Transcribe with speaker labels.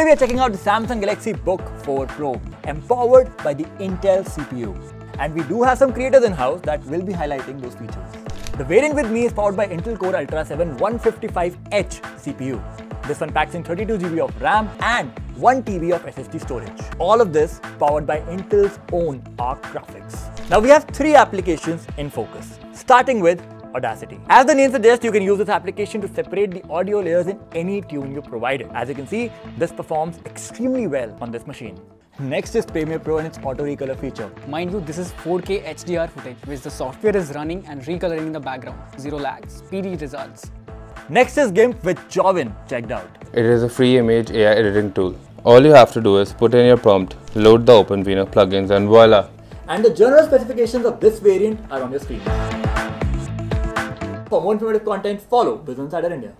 Speaker 1: Today we are checking out the Samsung Galaxy Book 4 Pro, empowered by the Intel CPU. And we do have some creators in-house that will be highlighting those features. The variant with me is powered by Intel Core Ultra 7 155H CPU. This one packs in 32GB of RAM and 1TB of SSD storage. All of this powered by Intel's own Arc graphics. Now we have three applications in focus, starting with Audacity. As the name suggests, you can use this application to separate the audio layers in any tune you provided. As you can see, this performs extremely well on this machine. Next is Premiere Pro and its auto recolor feature.
Speaker 2: Mind you, this is 4K HDR footage, which the software is running and recoloring in the background. Zero lags, speedy results.
Speaker 1: Next is GIMP with Jovin, checked out.
Speaker 3: It is a free image AI editing tool. All you have to do is put in your prompt, load the OpenVINO plugins and voila!
Speaker 1: And the general specifications of this variant are on your screen. For more informative content, follow Business Insider India.